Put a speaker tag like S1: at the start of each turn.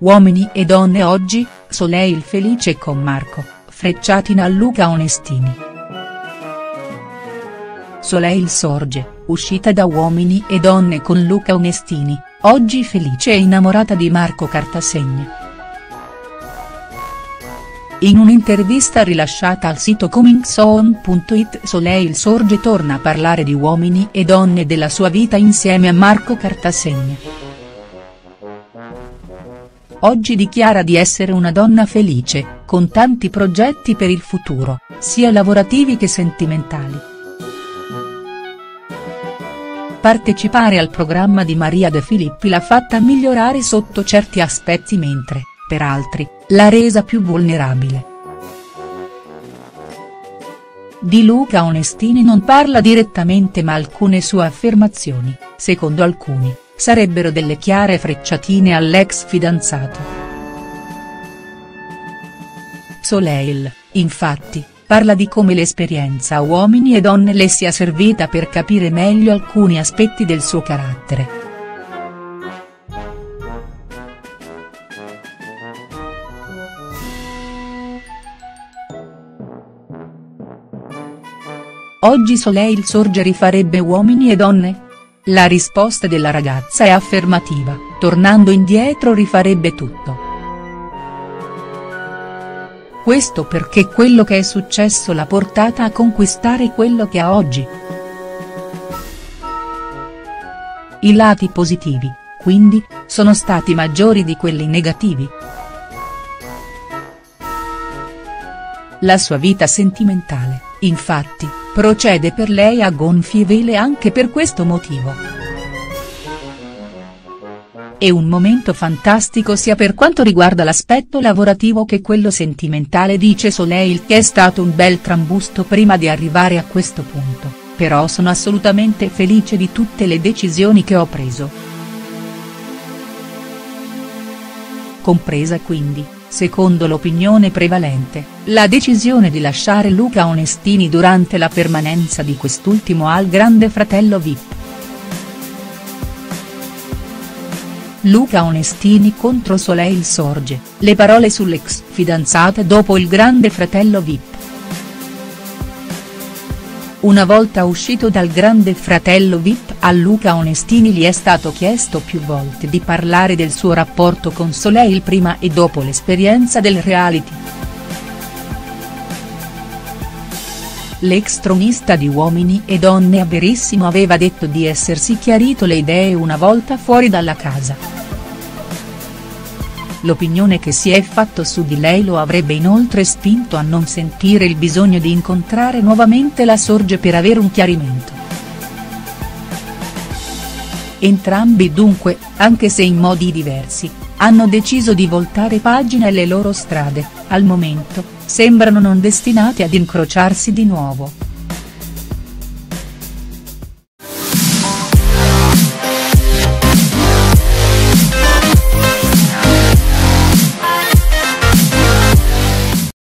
S1: Uomini e donne oggi, Soleil felice con Marco, frecciatina a Luca Onestini. Soleil sorge, uscita da Uomini e donne con Luca Onestini, oggi felice e innamorata di Marco Cartasegna. In un'intervista rilasciata al sito comingsoon.it Soleil Sorge torna a parlare di uomini e donne della sua vita insieme a Marco Cartasegna. Oggi dichiara di essere una donna felice, con tanti progetti per il futuro, sia lavorativi che sentimentali. Partecipare al programma di Maria De Filippi l'ha fatta migliorare sotto certi aspetti mentre, per altri, l'ha resa più vulnerabile. Di Luca Onestini non parla direttamente ma alcune sue affermazioni, secondo alcuni, sarebbero delle chiare frecciatine all'ex fidanzato. Soleil, infatti, parla di come l'esperienza uomini e donne le sia servita per capire meglio alcuni aspetti del suo carattere. Oggi Soleil Sorge rifarebbe Uomini e donne?. La risposta della ragazza è affermativa, tornando indietro rifarebbe tutto. Questo perché quello che è successo l'ha portata a conquistare quello che ha oggi. I lati positivi, quindi, sono stati maggiori di quelli negativi. La sua vita sentimentale, infatti, procede per lei a gonfie vele anche per questo motivo. È un momento fantastico sia per quanto riguarda l'aspetto lavorativo che quello sentimentale dice Soleil che è stato un bel trambusto prima di arrivare a questo punto, però sono assolutamente felice di tutte le decisioni che ho preso. Compresa quindi, secondo l'opinione prevalente, la decisione di lasciare Luca Onestini durante la permanenza di quest'ultimo al Grande Fratello Vip. Luca Onestini contro Soleil Sorge, le parole sull'ex fidanzata dopo il Grande Fratello Vip. Una volta uscito dal Grande Fratello Vip a Luca Onestini gli è stato chiesto più volte di parlare del suo rapporto con Soleil prima e dopo l'esperienza del reality. L'ex tronista di Uomini e Donne a Verissimo aveva detto di essersi chiarito le idee una volta fuori dalla casa. L'opinione che si è fatto su di lei lo avrebbe inoltre spinto a non sentire il bisogno di incontrare nuovamente la Sorge per avere un chiarimento. Entrambi dunque, anche se in modi diversi, hanno deciso di voltare pagina e le loro strade, al momento, sembrano non destinate ad incrociarsi di nuovo.